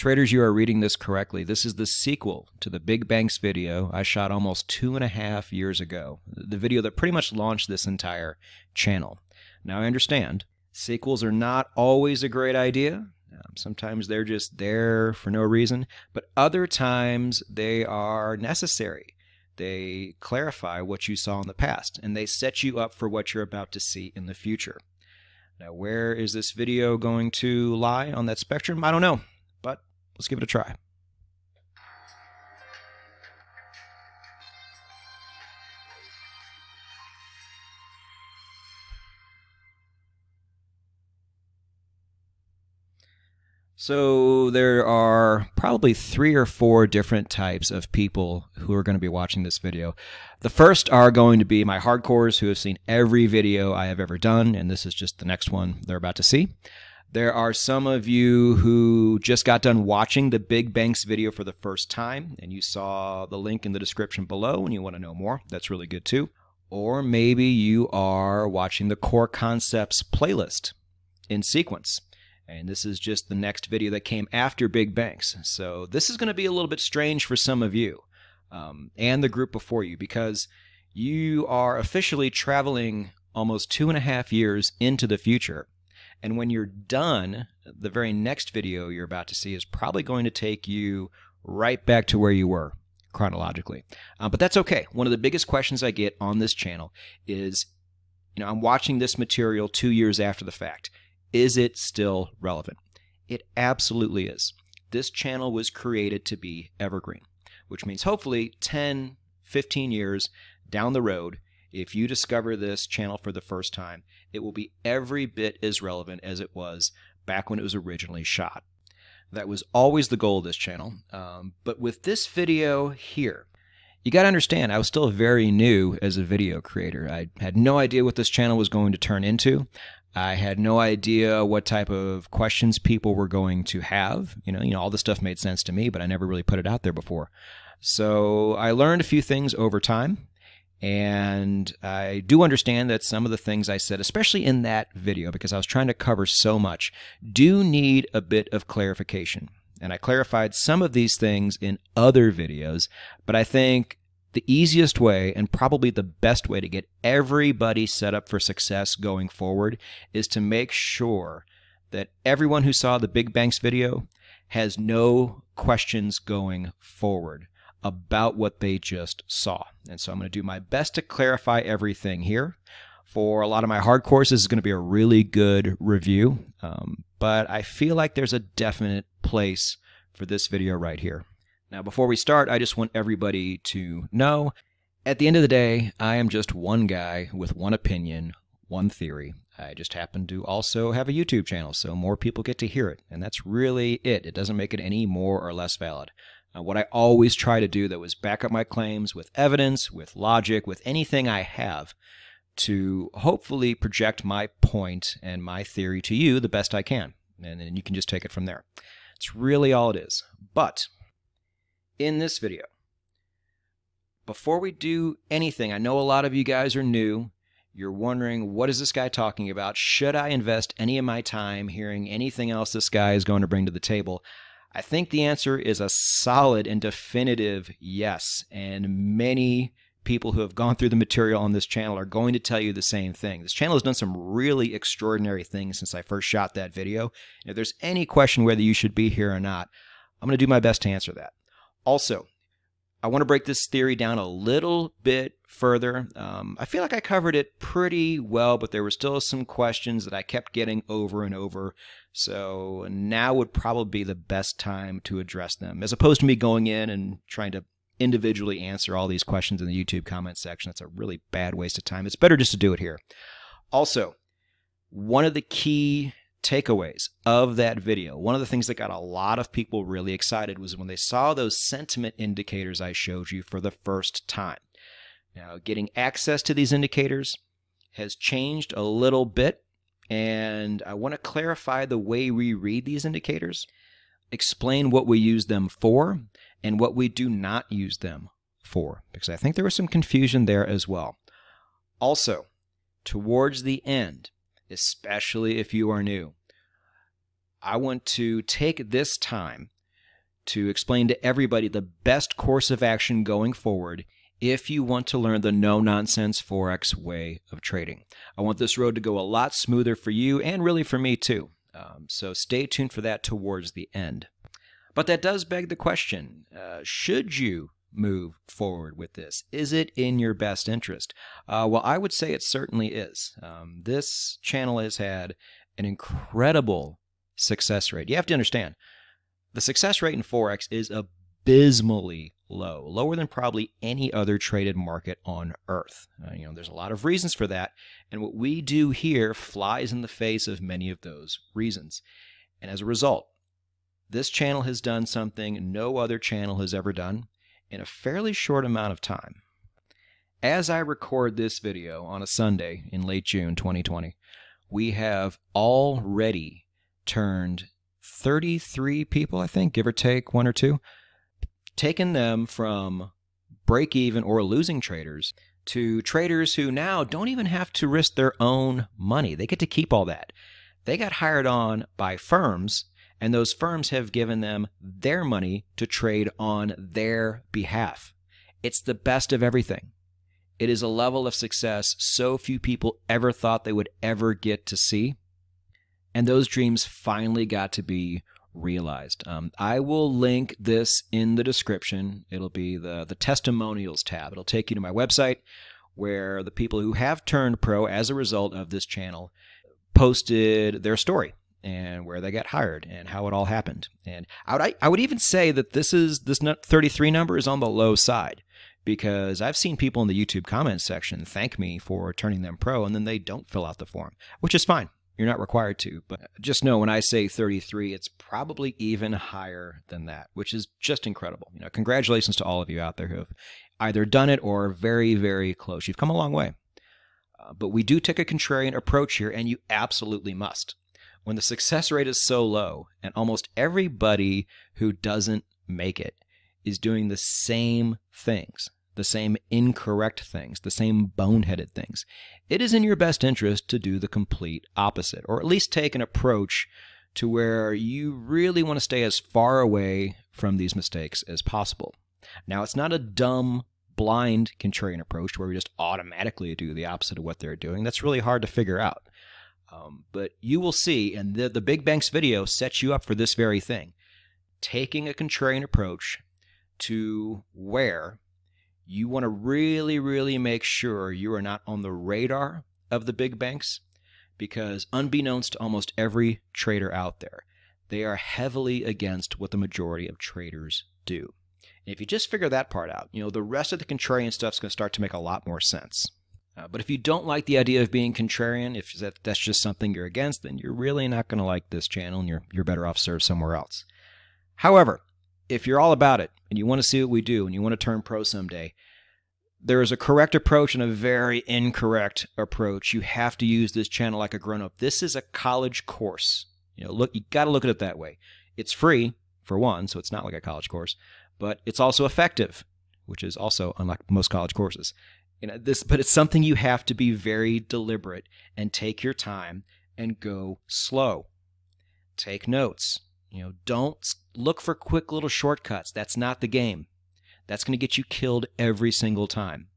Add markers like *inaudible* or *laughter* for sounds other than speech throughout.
Traders, you are reading this correctly. This is the sequel to the Big Banks video I shot almost two and a half years ago. The video that pretty much launched this entire channel. Now, I understand sequels are not always a great idea. Um, sometimes they're just there for no reason, but other times they are necessary. They clarify what you saw in the past, and they set you up for what you're about to see in the future. Now, where is this video going to lie on that spectrum? I don't know. Let's give it a try. So there are probably three or four different types of people who are going to be watching this video. The first are going to be my hardcores who have seen every video I have ever done, and this is just the next one they're about to see. There are some of you who just got done watching the Big Banks video for the first time, and you saw the link in the description below and you want to know more. That's really good too. Or maybe you are watching the Core Concepts playlist in sequence. And this is just the next video that came after Big Banks. So this is going to be a little bit strange for some of you um, and the group before you because you are officially traveling almost two and a half years into the future and when you're done, the very next video you're about to see is probably going to take you right back to where you were chronologically. Uh, but that's okay. One of the biggest questions I get on this channel is, you know, I'm watching this material two years after the fact. Is it still relevant? It absolutely is. This channel was created to be evergreen, which means hopefully 10, 15 years down the road, if you discover this channel for the first time, it will be every bit as relevant as it was back when it was originally shot. That was always the goal of this channel. Um, but with this video here, you got to understand, I was still very new as a video creator. I had no idea what this channel was going to turn into. I had no idea what type of questions people were going to have. You know, you know, all this stuff made sense to me, but I never really put it out there before. So I learned a few things over time. And I do understand that some of the things I said, especially in that video, because I was trying to cover so much, do need a bit of clarification. And I clarified some of these things in other videos, but I think the easiest way and probably the best way to get everybody set up for success going forward is to make sure that everyone who saw the Big Banks video has no questions going forward about what they just saw. And so I'm going to do my best to clarify everything here. For a lot of my hard courses, is going to be a really good review, um, but I feel like there's a definite place for this video right here. Now, before we start, I just want everybody to know at the end of the day, I am just one guy with one opinion, one theory. I just happen to also have a YouTube channel, so more people get to hear it. And that's really it. It doesn't make it any more or less valid. Uh, what I always try to do, though, is back up my claims with evidence, with logic, with anything I have to hopefully project my point and my theory to you the best I can. And then you can just take it from there. It's really all it is. But in this video, before we do anything, I know a lot of you guys are new. You're wondering, what is this guy talking about? Should I invest any of my time hearing anything else this guy is going to bring to the table? I think the answer is a solid and definitive yes. And many people who have gone through the material on this channel are going to tell you the same thing. This channel has done some really extraordinary things since I first shot that video. If there's any question whether you should be here or not, I'm going to do my best to answer that. Also, I want to break this theory down a little bit further. Um, I feel like I covered it pretty well, but there were still some questions that I kept getting over and over. So now would probably be the best time to address them, as opposed to me going in and trying to individually answer all these questions in the YouTube comment section. That's a really bad waste of time. It's better just to do it here. Also, one of the key takeaways of that video, one of the things that got a lot of people really excited was when they saw those sentiment indicators I showed you for the first time. Now, getting access to these indicators has changed a little bit, and I want to clarify the way we read these indicators, explain what we use them for, and what we do not use them for, because I think there was some confusion there as well. Also, towards the end, especially if you are new. I want to take this time to explain to everybody the best course of action going forward if you want to learn the no nonsense Forex way of trading. I want this road to go a lot smoother for you and really for me too. Um, so stay tuned for that towards the end. But that does beg the question uh, should you move forward with this? Is it in your best interest? Uh, well, I would say it certainly is. Um, this channel has had an incredible success rate. You have to understand the success rate in Forex is abysmally low, lower than probably any other traded market on earth. Uh, you know, there's a lot of reasons for that, and what we do here flies in the face of many of those reasons. And as a result, this channel has done something no other channel has ever done in a fairly short amount of time. As I record this video on a Sunday in late June 2020, we have already turned 33 people, I think, give or take one or two, taken them from break even or losing traders to traders who now don't even have to risk their own money. They get to keep all that. They got hired on by firms, and those firms have given them their money to trade on their behalf. It's the best of everything. It is a level of success so few people ever thought they would ever get to see. And those dreams finally got to be realized. Um, I will link this in the description. It'll be the, the testimonials tab. It'll take you to my website where the people who have turned pro as a result of this channel posted their story and where they got hired and how it all happened. And I would, I would even say that this is this 33 number is on the low side because I've seen people in the YouTube comments section thank me for turning them pro and then they don't fill out the form, which is fine. You're not required to, but just know when I say 33, it's probably even higher than that, which is just incredible. You know, congratulations to all of you out there who have either done it or very, very close. You've come a long way. Uh, but we do take a contrarian approach here, and you absolutely must. When the success rate is so low, and almost everybody who doesn't make it is doing the same things, the same incorrect things, the same boneheaded things. It is in your best interest to do the complete opposite, or at least take an approach to where you really want to stay as far away from these mistakes as possible. Now, it's not a dumb, blind contrarian approach where we just automatically do the opposite of what they're doing. That's really hard to figure out. Um, but you will see, and the, the Big Banks video sets you up for this very thing. Taking a contrarian approach to where you want to really, really make sure you are not on the radar of the big banks because, unbeknownst to almost every trader out there, they are heavily against what the majority of traders do. And if you just figure that part out, you know, the rest of the contrarian stuff is going to start to make a lot more sense. Uh, but if you don't like the idea of being contrarian, if that, that's just something you're against, then you're really not going to like this channel and you're, you're better off served somewhere else. However, if you're all about it and you want to see what we do and you want to turn pro someday, there is a correct approach and a very incorrect approach. You have to use this channel like a grown up. This is a college course. You know, look, you got to look at it that way. It's free for one, so it's not like a college course, but it's also effective, which is also unlike most college courses. You know, this, but it's something you have to be very deliberate and take your time and go slow. Take notes. You know, don't look for quick little shortcuts. That's not the game. That's going to get you killed every single time.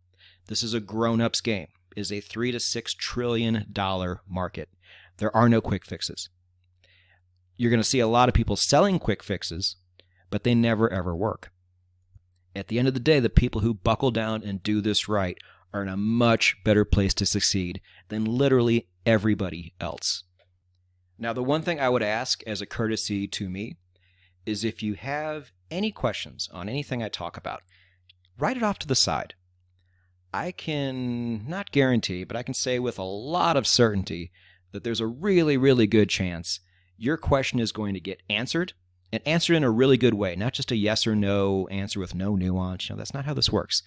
This is a grown-ups game. It is a 3 to 6 trillion dollar market. There are no quick fixes. You're going to see a lot of people selling quick fixes, but they never ever work. At the end of the day, the people who buckle down and do this right are in a much better place to succeed than literally everybody else. Now, the one thing I would ask as a courtesy to me is if you have any questions on anything I talk about, write it off to the side. I can not guarantee, but I can say with a lot of certainty that there's a really, really good chance your question is going to get answered and answered in a really good way, not just a yes or no answer with no nuance. You know, that's not how this works.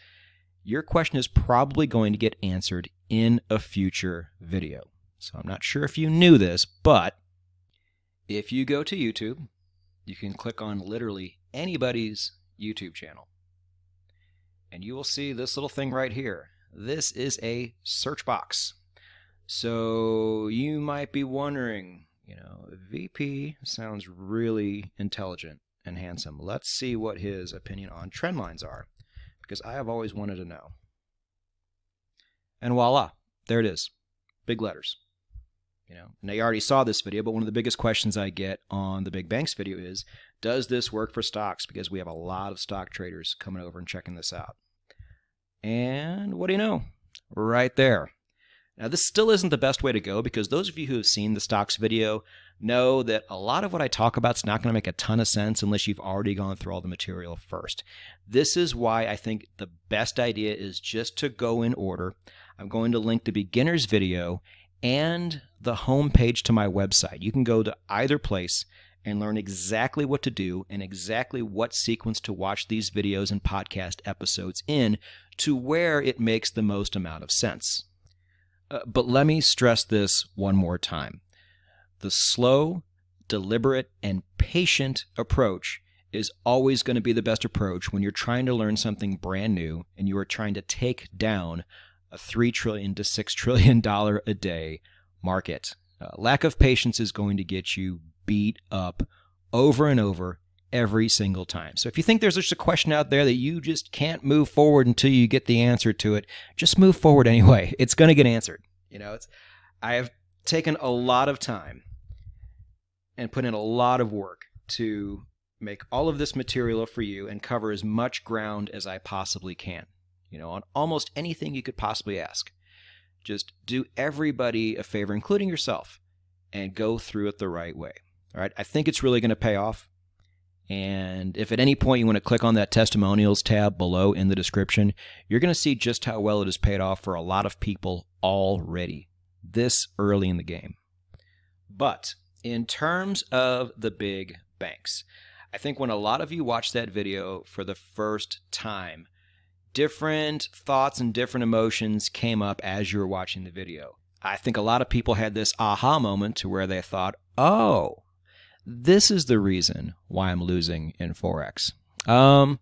Your question is probably going to get answered in a future video. So I'm not sure if you knew this, but if you go to YouTube, you can click on literally anybody's YouTube channel. And you will see this little thing right here. This is a search box. So you might be wondering, you know, VP sounds really intelligent and handsome. Let's see what his opinion on trend lines are, because I have always wanted to know. And voila, there it is. Big letters. You know, now you already saw this video, but one of the biggest questions I get on the Big Banks video is, does this work for stocks? Because we have a lot of stock traders coming over and checking this out. And what do you know? Right there. Now, this still isn't the best way to go because those of you who have seen the stocks video know that a lot of what I talk about is not going to make a ton of sense unless you've already gone through all the material first. This is why I think the best idea is just to go in order. I'm going to link the beginner's video and the home page to my website. You can go to either place and learn exactly what to do and exactly what sequence to watch these videos and podcast episodes in to where it makes the most amount of sense. Uh, but let me stress this one more time. The slow, deliberate, and patient approach is always going to be the best approach when you're trying to learn something brand new and you are trying to take down a 3 trillion to 6 trillion *laughs* dollar a day market. Uh, lack of patience is going to get you beat up over and over every single time. So if you think there's just a question out there that you just can't move forward until you get the answer to it, just move forward anyway. *laughs* It's going to get answered. You know, it's I have taken a lot of time and put in a lot of work to make all of this material for you and cover as much ground as I possibly can. You know, on almost anything you could possibly ask. Just do everybody a favor, including yourself, and go through it the right way. All right. I think it's really going to pay off. And if at any point you want to click on that testimonials tab below in the description, you're going to see just how well it has paid off for a lot of people already this early in the game. But in terms of the big banks, I think when a lot of you watch that video for the first time, different thoughts and different emotions came up as you were watching the video. I think a lot of people had this aha moment to where they thought, oh, this is the reason why I'm losing in Forex. Um,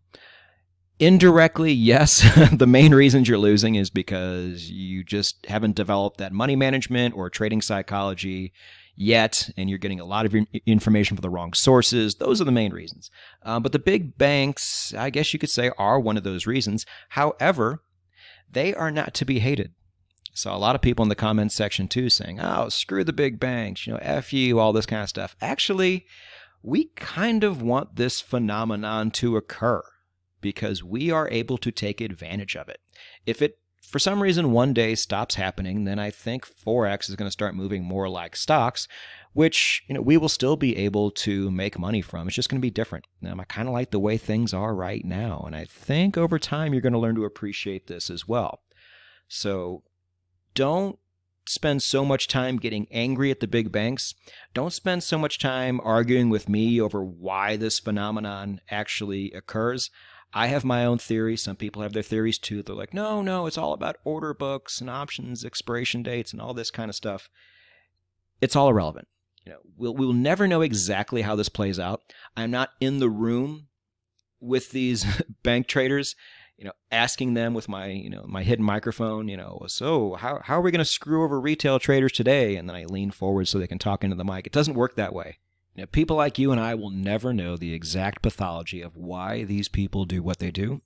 indirectly, yes, *laughs* the main reasons you're losing is because you just haven't developed that money management or trading psychology yet, and you're getting a lot of information from the wrong sources. Those are the main reasons. Uh, but the big banks, I guess you could say, are one of those reasons. However, they are not to be hated. Saw a lot of people in the comments section too saying, oh, screw the big banks, you know, F you, all this kind of stuff. Actually, we kind of want this phenomenon to occur because we are able to take advantage of it. If it for some reason one day stops happening, then I think Forex is going to start moving more like stocks, which you know we will still be able to make money from. It's just going to be different. I kind of like the way things are right now, and I think over time you're going to learn to appreciate this as well. So don't spend so much time getting angry at the big banks. Don't spend so much time arguing with me over why this phenomenon actually occurs. I have my own theory. Some people have their theories too. They're like, no, no, it's all about order books and options, expiration dates, and all this kind of stuff. It's all irrelevant. You know, we'll we'll never know exactly how this plays out. I'm not in the room with these *laughs* bank traders you know, asking them with my, you know, my hidden microphone, you know, so how, how are we going to screw over retail traders today? And then I lean forward so they can talk into the mic. It doesn't work that way. Know, people like you and I will never know the exact pathology of why these people do what they do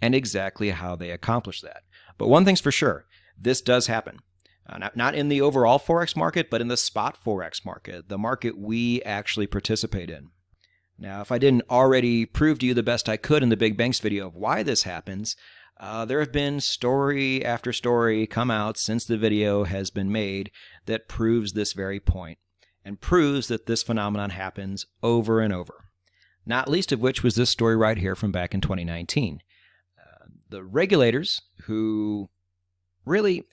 and exactly how they accomplish that. But one thing's for sure, this does happen. Uh, not, not in the overall Forex market, but in the spot Forex market, the market we actually participate in. Now, if I didn't already prove to you the best I could in the Big Banks video of why this happens, uh, there have been story after story come out since the video has been made that proves this very point and proves that this phenomenon happens over and over. Not least of which was this story right here from back in 2019. Uh, the regulators who really,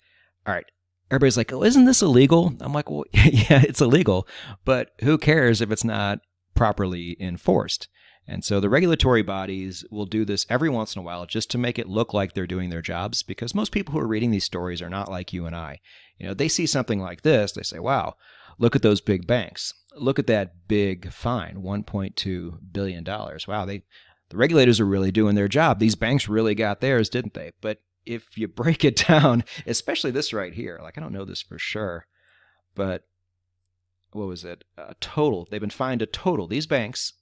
all right, everybody's like, oh, isn't this illegal? I'm like, well, *laughs* yeah, it's illegal, but who cares if it's not properly enforced. And so the regulatory bodies will do this every once in a while just to make it look like they're doing their jobs because most people who are reading these stories are not like you and I. You know, they see something like this, they say, wow, look at those big banks. Look at that big fine, $1.2 billion. Wow, they the regulators are really doing their job. These banks really got theirs, didn't they? But if you *laughs* break it down, especially this right here, like I don't know this for sure, but what was it? A total. They've been fined a total. These banks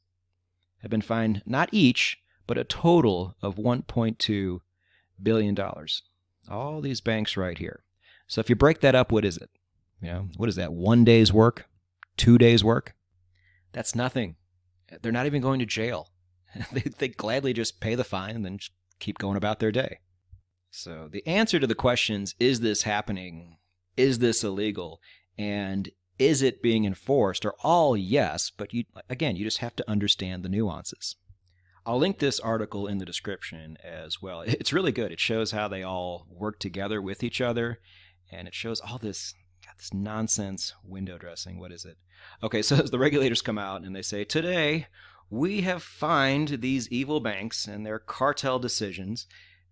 have been fined not each, but a total of $1.2 billion. All these banks right here. So if you break that up, what is it? You know, what is that? One day's work? Two days' work? That's nothing. They're not even going to jail. *laughs* they, they gladly just pay the fine and then keep going about their day. So the answer to the questions is this happening? Is this illegal? And is it being enforced are all yes, but you again, you just have to understand the nuances. I'll link this article in the description as well. It's really good. It shows how they all work together with each other and it shows all this God, this nonsense window dressing. What is it? Okay, so *laughs* as the regulators come out and they say, "Today, we have fined these evil banks and their cartel decisions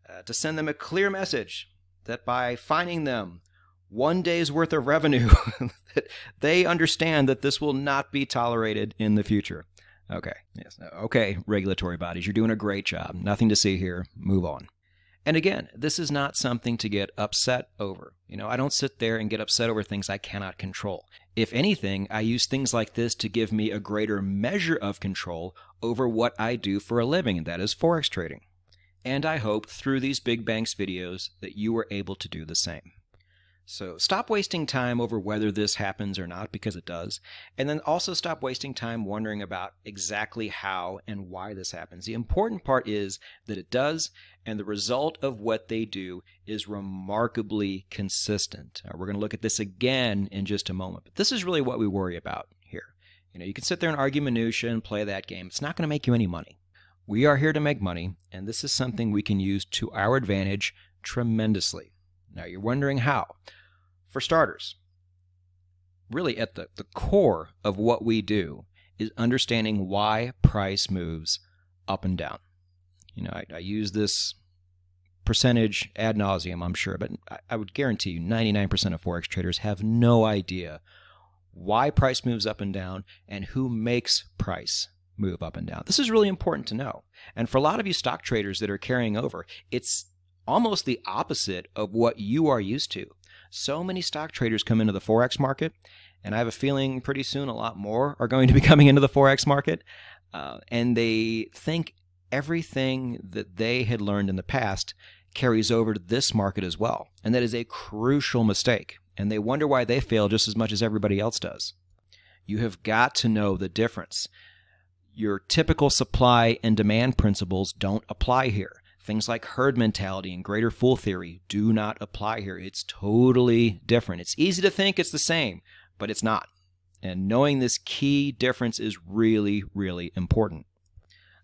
uh, to send them a clear message that by fining them one day's worth of revenue, *laughs* that they understand that this will not be tolerated in the future. Okay, yes, okay, regulatory bodies, you're doing a great job. Nothing to see here. Move on. And again, this is not something to get upset over. You know, I don't sit there and get upset over things I cannot control. If anything, I use things like this to give me a greater measure of control over what I do for a living, and that is Forex trading. And I hope through these Big Banks videos that you were able to do the same. So stop wasting time over whether this happens or not, because it does. And then also stop wasting time wondering about exactly how and why this happens. The important part is that it does, and the result of what they do is remarkably consistent. We're going to look at this again in just a moment. But this is really what we worry about here. You know, you can sit there and argue minutia and play that game. It's not going to make you any money. We are here to make money, and this is something we can use to our advantage tremendously. Now, you're wondering how. For starters, really at the, the core of what we do is understanding why price moves up and down. You know, I, I use this percentage ad nauseum, I'm sure, but I, I would guarantee you 99% of Forex traders have no idea why price moves up and down and who makes price move up and down. This is really important to know. And for a lot of you stock traders that are carrying over, it's almost the opposite of what you are used to. So many stock traders come into the Forex market, and I have a feeling pretty soon a lot more are going to be *laughs* coming into the Forex market, uh, and they think everything that they had learned in the past carries over to this market as well. And that is a crucial mistake. And they wonder why they fail just as much as everybody else does. You have got to know the difference. Your typical supply and demand principles don't apply here. Things like herd mentality and greater fool theory do not apply here. It's totally different. It's easy to think it's the same, but it's not. And knowing this key difference is really, really important.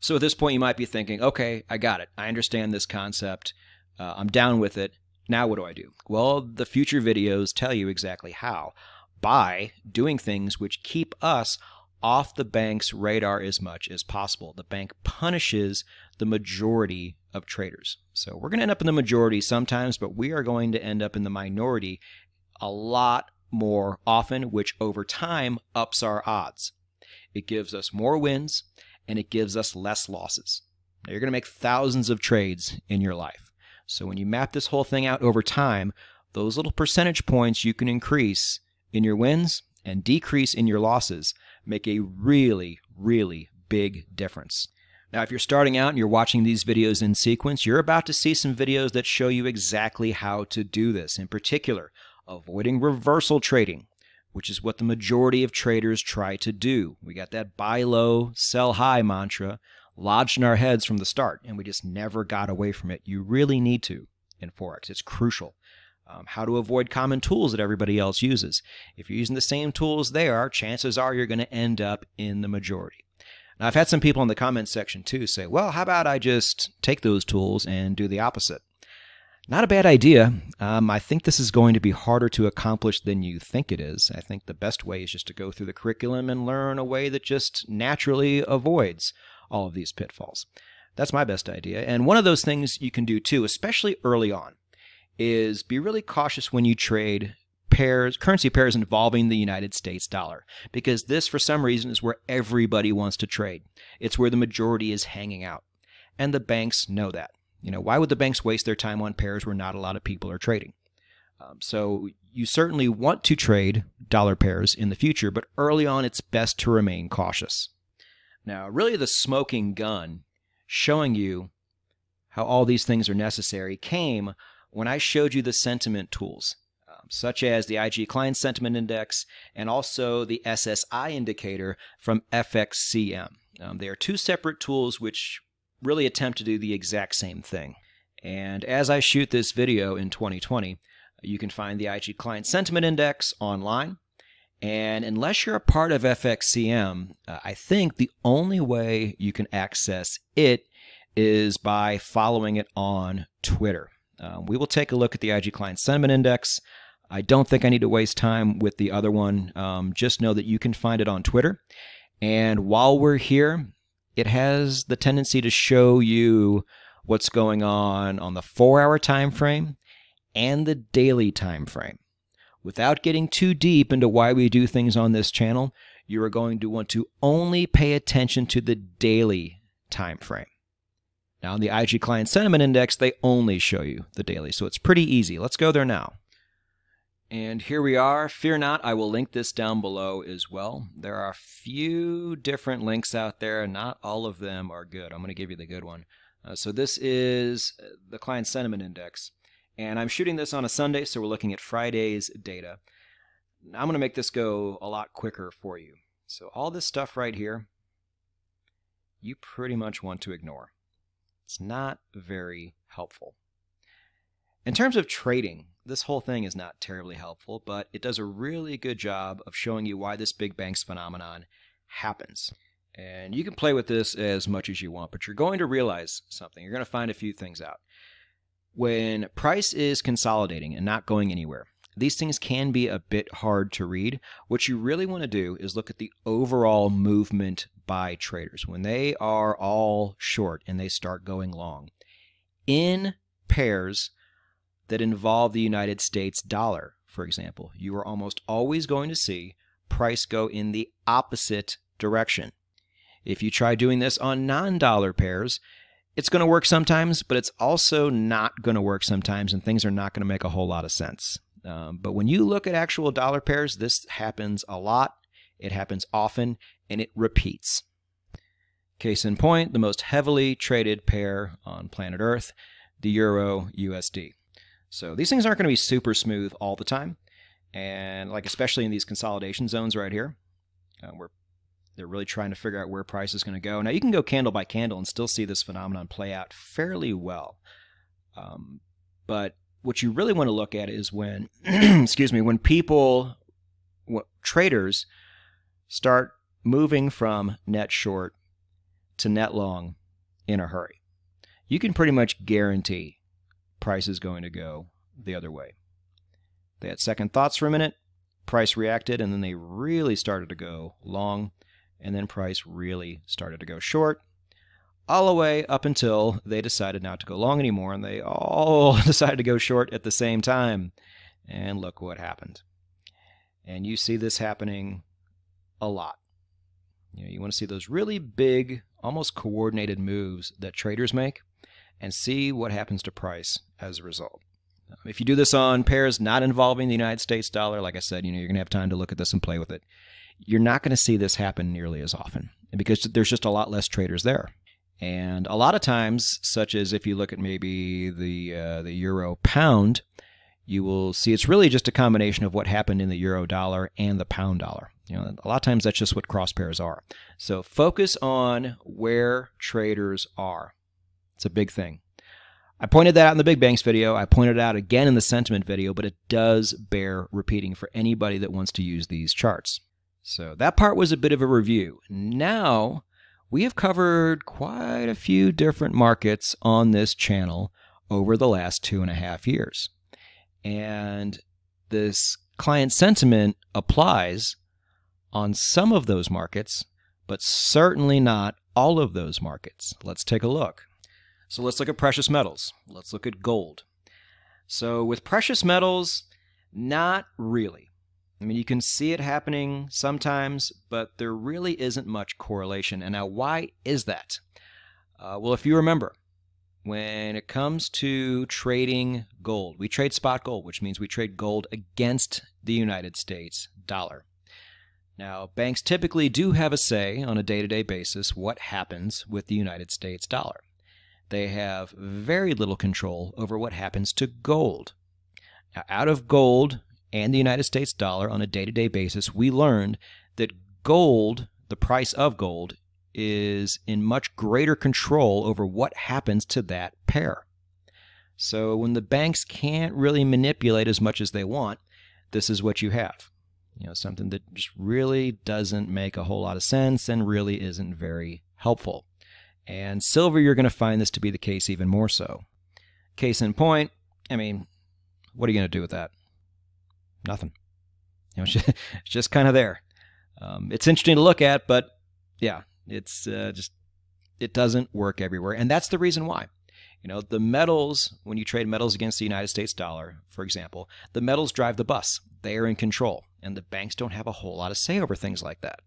So at this point, you might be thinking, okay, I got it. I understand this concept. Uh, I'm down with it. Now what do I do? Well, the future videos tell you exactly how by doing things which keep us off the bank's radar as much as possible. The bank punishes the majority of traders. So we're going to end up in the majority sometimes, but we are going to end up in the minority a lot more often, which over time ups our odds. It gives us more wins and it gives us less losses. Now, you're going to make thousands of trades in your life. So when you map this whole thing out over time, those little percentage points you can increase in your wins and decrease in your losses make a really, really big difference. Now, if you're starting out and you're watching these videos in sequence, you're about to see some videos that show you exactly how to do this. In particular, avoiding reversal trading, which is what the majority of traders try to do. We got that buy low, sell high mantra lodged in our heads from the start, and we just never got away from it. You really need to in Forex, it's crucial um, how to avoid common tools that everybody else uses. If you're using the same tools they are, chances are you're going to end up in the majority. Now, I've had some people in the comments section too say, well, how about I just take those tools and do the opposite? Not a bad idea. Um, I think this is going to be harder to accomplish than you think it is. I think the best way is just to go through the curriculum and learn a way that just naturally avoids all of these pitfalls. That's my best idea. And one of those things you can do too, especially early on, is be really cautious when you trade pairs, currency pairs involving the United States dollar, because this, for some reason, is where everybody wants to trade. It's where the majority is hanging out. And the banks know that. You know, why would the banks waste their time on pairs where not a lot of people are trading? Um, so you certainly want to trade dollar pairs in the future, but early on it's best to remain cautious. Now, really, the smoking gun showing you how all these things are necessary came when I showed you the sentiment tools, um, such as the IG Client Sentiment Index and also the SSI indicator from FXCM. Um, they are two separate tools which really attempt to do the exact same thing. And as I shoot this video in 2020, you can find the IG Client Sentiment Index online. And unless you're a part of FXCM, uh, I think the only way you can access it is by following it on Twitter. Uh, we will take a look at the IG Client Sentiment Index. I don't think I need to waste time with the other one. Um, just know that you can find it on Twitter. And while we're here, it has the tendency to show you what's going on on the four hour time frame and the daily time frame. Without getting too deep into why we do things on this channel, you are going to want to only pay attention to the daily time frame. Now, in the IG Client Sentiment Index, they only show you the daily, so it's pretty easy. Let's go there now. And here we are. Fear not, I will link this down below as well. There are a few different links out there. Not all of them are good. I'm going to give you the good one. Uh, so this is the Client Sentiment Index. And I'm shooting this on a Sunday, so we're looking at Friday's data. I'm going to make this go a lot quicker for you. So all this stuff right here, you pretty much want to ignore. It's not very helpful. In terms of trading, this whole thing is not terribly helpful, but it does a really good job of showing you why this big banks phenomenon happens. And you can play with this as much as you want, but you're going to realize something. You're going to find a few things out. When price is consolidating and not going anywhere, these things can be a bit hard to read. What you really want to do is look at the overall movement by traders. When they are all short and they start going long, in pairs that involve the United States dollar, for example, you are almost always going to see price go in the opposite direction. If you try doing this on non dollar pairs, it's going to work sometimes, but it's also not going to work sometimes, and things are not going to make a whole lot of sense. Um, but when you look at actual dollar pairs, this happens a lot, it happens often, and it repeats. Case in point, the most heavily traded pair on planet Earth, the Euro USD. So these things aren't going to be super smooth all the time, and like especially in these consolidation zones right here, uh, where they're really trying to figure out where price is going to go. Now you can go candle by candle and still see this phenomenon play out fairly well, um, but what you really want to look at is when, *clears throat* excuse me, when people, what, traders, start moving from net short to net long in a hurry. You can pretty much guarantee price is going to go the other way. They had second thoughts for a minute, price reacted, and then they really started to go long, and then price really started to go short, all the way up until they decided not to go long anymore and they all *laughs* decided to go short at the same time. And look what happened. And you see this happening a lot. You know, you want to see those really big, almost coordinated moves that traders make and see what happens to price as a result. Um, if you do this on pairs not involving the United States dollar, like I said, you know, you're going to have time to look at this and play with it. You're not going to see this happen nearly as often because there's just a lot less traders there. And a lot of times, such as if you look at maybe the uh, the euro pound, you will see it's really just a combination of what happened in the euro dollar and the pound dollar. You know, a lot of times that's just what cross pairs are. So focus on where traders are. It's a big thing. I pointed that out in the big banks video. I pointed it out again in the sentiment video, but it does bear repeating for anybody that wants to use these charts. So that part was a bit of a review. Now we have covered quite a few different markets on this channel over the last two and a half years. And this client sentiment applies on some of those markets, but certainly not all of those markets. Let's take a look. So let's look at precious metals. Let's look at gold. So with precious metals, not really. I mean, you can see it happening sometimes, but there really isn't much correlation. And now, why is that? Uh, well, if you remember, when it comes to trading gold, we trade spot gold, which means we trade gold against the United States dollar. Now, banks typically do have a say on a day to day basis what happens with the United States dollar. They have very little control over what happens to gold. Now, out of gold and the United States dollar on a day to day basis, we learned that gold, the price of gold, is in much greater control over what happens to that pair. So when the banks can't really manipulate as much as they want, this is what you have. You know, something that just really doesn't make a whole lot of sense and really isn't very helpful. And silver, you're going to find this to be the case even more so. Case in point, I mean, what are you going to do with that? Nothing. You know, *laughs* it's just, kind of there. Um, it's interesting to look at, but yeah, it's uh, just it doesn't work everywhere, and that's the reason why. You know, the metals, when you trade metals against the United States dollar, for example, the metals drive the bus. They are in control, and the banks don't have a whole lot of say over things like that.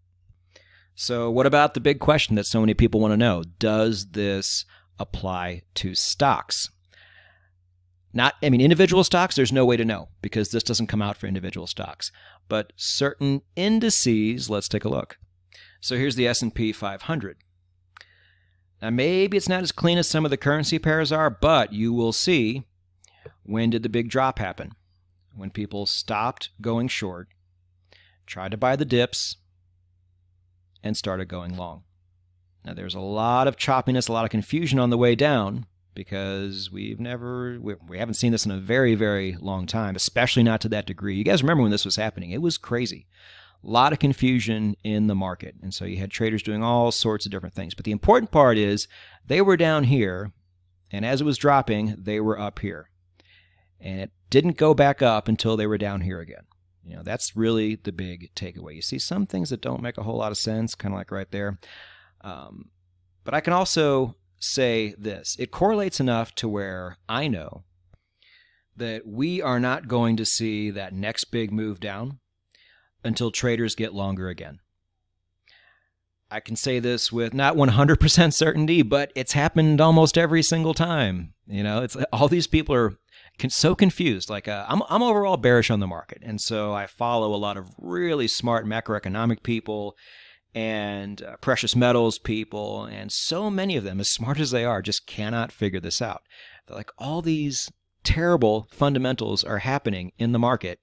So, what about the big question that so many people want to know? Does this apply to stocks? Not, I mean, individual stocks, there's no way to know because this doesn't come out for individual stocks. But certain indices, let's take a look. So here's the S&P 500. Now maybe it's not as clean as some of the currency pairs are, but you will see when did the big drop happen? When people stopped going short, tried to buy the dips, and started going long. Now there's a lot of choppiness, a lot of confusion on the way down because we've never we, we haven't seen this in a very very long time, especially not to that degree. You guys remember when this was happening? It was crazy a lot of confusion in the market. And so you had traders doing all sorts of different things. But the important part is they were down here, and as it was dropping, they were up here. And it didn't go back up until they were down here again. You know, that's really the big takeaway. You see some things that don't make a whole lot of sense, kind of like right there. Um, but I can also say this it correlates enough to where I know that we are not going to see that next big move down until traders get longer again. I can say this with not 100% certainty, but it's happened almost every single time. You know, it's all these people are so confused. Like uh, I'm, I'm overall bearish on the market, and so I follow a lot of really smart macroeconomic people and uh, precious metals people, and so many of them, as smart as they are, just cannot figure this out. They're like all these terrible fundamentals are happening in the market,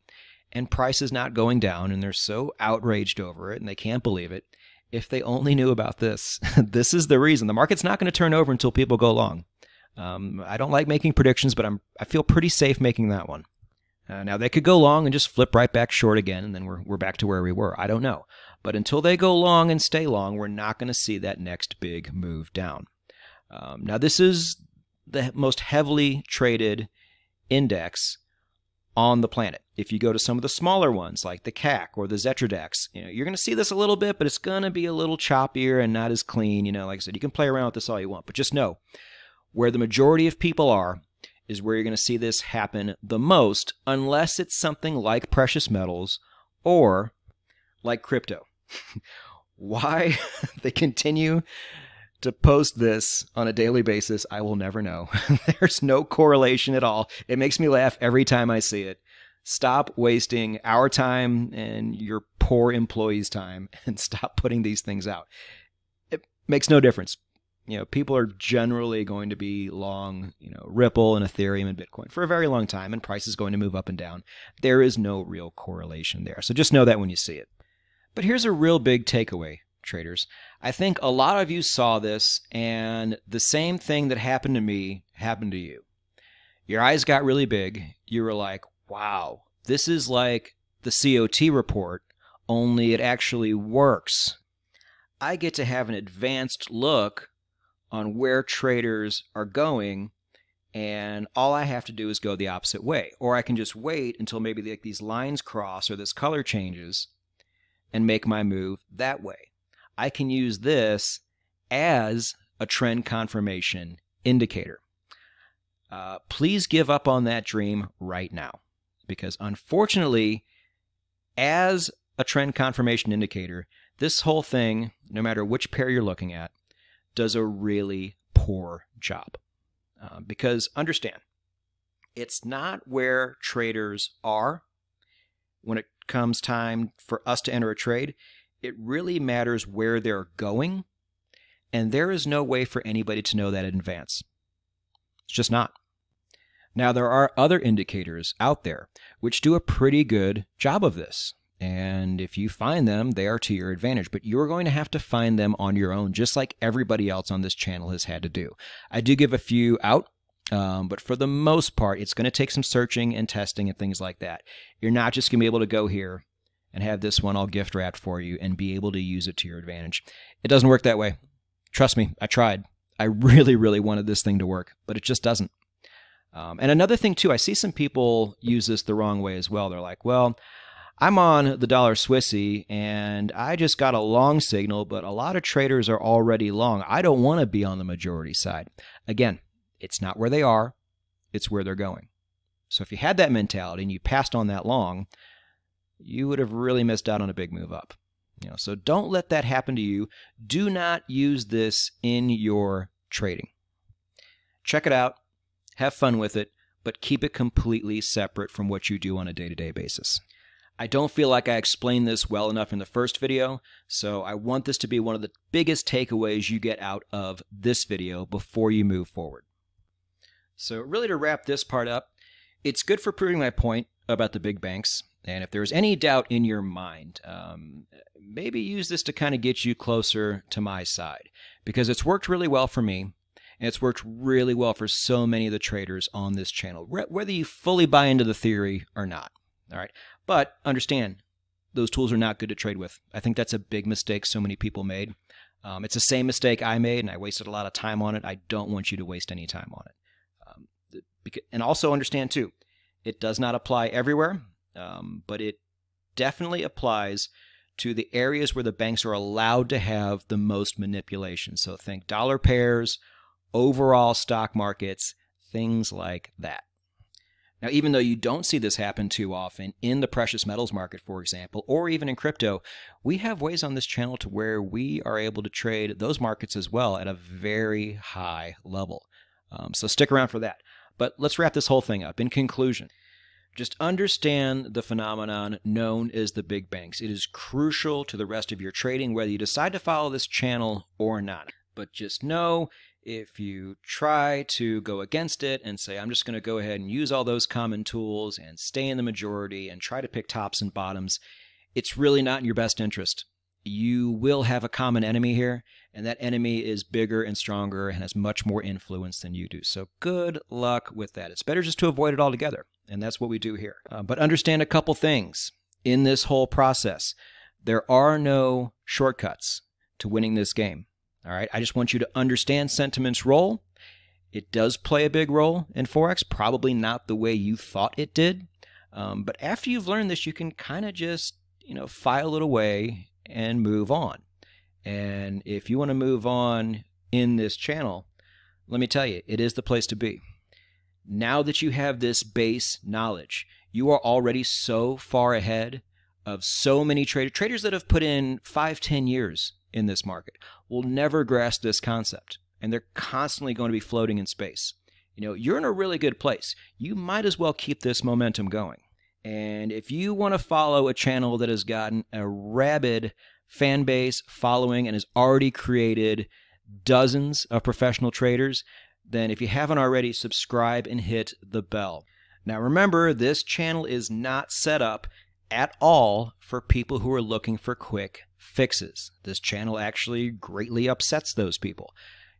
and prices not going down and they're so outraged over it and they can't believe it. If they only knew about this, *laughs* this is the reason. The market's not going to turn over until people go long. Um, I don't like making predictions, but I'm I feel pretty safe making that one. Uh, now they could go long and just flip right back short again, and then we're we're back to where we were. I don't know, but until they go long and stay long, we're not going to see that next big move down. Um, now this is the most heavily traded index on the planet. If you go to some of the smaller ones like the CAC or the Xetra DAX, you know, you're going to see this a little bit, but it's going to be a little choppier and not as clean. You know, like I said, you can play around with this all you want, but just know where the majority of people are is where you're going to see this happen the most, unless it's something like precious metals or like crypto. *laughs* Why *laughs* they continue to post this on a daily basis, I will never know. *laughs* There's no correlation at all. It makes me laugh every time I see it. Stop wasting our time and your poor employees' time and stop putting these things out. It makes no difference. You know, people are generally going to be long, you know, Ripple and Ethereum and Bitcoin for a very long time, and price is going to move up and down. There is no real correlation there. So just know that when you see it. But here's a real big takeaway traders. I think a lot of you saw this, and the same thing that happened to me happened to you. Your eyes got really big. You were like, wow, this is like the COT report, only it actually works. I get to have an advanced look on where traders are going and all I have to do is go the opposite way. Or I can just wait until maybe like these lines cross or this color changes and make my move that way. I can use this as a trend confirmation indicator. Uh, please give up on that dream right now because unfortunately, as a trend confirmation indicator, this whole thing, no matter which pair you're looking at, does a really poor job. Uh, because understand, it's not where traders are when it comes time for us to enter a trade, it really matters where they're going, and there is no way for anybody to know that in advance. It's just not. Now, there are other indicators out there which do a pretty good job of this. And if you find them, they are to your advantage. But you're going to have to find them on your own, just like everybody else on this channel has had to do. I do give a few out, um, but for the most part, it's going to take some searching and testing and things like that. You're not just going to be able to go here and have this one all gift wrapped for you and be able to use it to your advantage. It doesn't work that way. Trust me, I tried. I *laughs* really, really wanted this thing to work, but it just doesn't. Um, and another thing, too, I see some people use this the wrong way as well. They're like, well, I'm on the dollar Swissy and I just got a long signal, but a lot of traders are already long. I don't want to be on the majority side. Again, it's not where they are, it's where they're going. So if you had that mentality and you passed on that long, you would have really missed out on a big move up. You know, so don't let that happen to you. Do not use this in your trading. Check it out have fun with it, but keep it completely separate from what you do on a day to day basis. I don't feel like I explained this well enough in the first video, so I want this to be one of the biggest takeaways you get out of this video before you move forward. So, really, to wrap this part up, it's good for proving my point about the big banks. And if there's any doubt in your mind, um, maybe use this to kind of get you closer to my side because it's worked really well for me. And it's worked really well for so many of the traders on this channel, whether you fully buy into the theory or not. All right. But understand, those tools are not good to trade with. I think that's a big mistake so many people made. Um, it's the same mistake I made, and I wasted a lot of time on it. I don't want you to waste any time on it. Um, and also understand, too, it does not apply everywhere, um, but it definitely applies to the areas where the banks are allowed to have the most manipulation. So think dollar pairs, overall stock markets, things like that. Now, even though you don't see this happen too often in the precious metals market, for example, or even in crypto, we have ways on this channel to where we are able to trade those markets as well at a very high level. Um, so stick around for that. But let's wrap this whole thing up. In conclusion, just understand the phenomenon known as the big banks. It is crucial to the rest of your trading, whether you decide to follow this channel or not. But just know if you try to go against it and say, I'm just going to go ahead and use all those common tools and stay in the majority and try to pick tops and bottoms, it's really not in your best interest. You will have a common enemy here, and that enemy is bigger and stronger and has much more influence than you do. So good luck with that. It's better just to avoid it altogether, and that's what we do here. Uh, but understand a couple things in this whole process. There are no shortcuts to winning this game. All right. I just want you to understand sentiment's role. It does play a big role in Forex, probably not the way you thought it did. Um, but after you've learned this, you can kind of just, you know, file it away and move on. And if you want to move on in this channel, let me tell you, it is the place to be. Now that you have this base knowledge, you are already so far ahead of so many traders, traders that have put in five, ten years in this market will never grasp this concept. And they're constantly going to be floating in space. You know, you're in a really good place. You might as well keep this momentum going. And if you want to follow a channel that has gotten a rabid fan base following and has already created dozens of professional traders, then if you haven't already, subscribe and hit the bell. Now remember, this channel is not set up at all for people who are looking for quick fixes. This channel actually greatly upsets those people.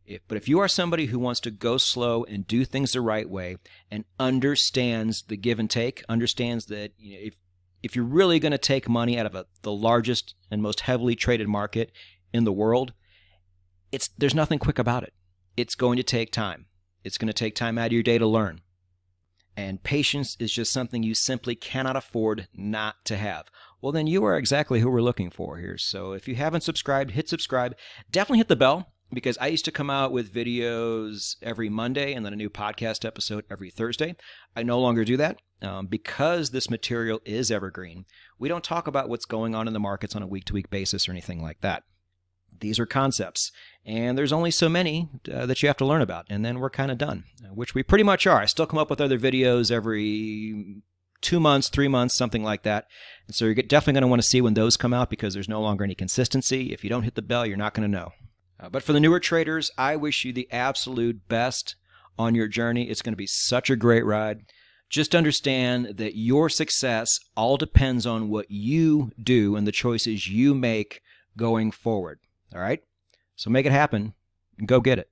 If, but if you are somebody who wants to go slow and do things the right way and understands the give and take, understands that you know, if if you're really going to take money out of a, the largest and most heavily traded market in the world, it's there's nothing quick about it. It's going to take time. It's going to take time out of your day to learn. And patience is just something you simply cannot afford not to have well, then you are exactly who we're looking for here. So if you haven't subscribed, hit subscribe. Definitely hit the bell because I used to come out with videos every Monday and then a new podcast episode every Thursday. I no longer do that um, because this material is evergreen. We don't talk about what's going on in the markets on a week to week basis or anything like that. These are concepts, and there's only so many uh, that you have to learn about, and then we're kind of done, which we pretty much are. I still come up with other videos every two months, three months, something like that. And so you're definitely going to want to see when those come out because there's no longer any consistency. If you don't hit the bell, you're not going to know. Uh, but for the newer traders, I wish you the absolute best on your journey. It's going to be such a great ride. Just understand that your success all depends on what you do and the choices you make going forward. All right? So make it happen go get it.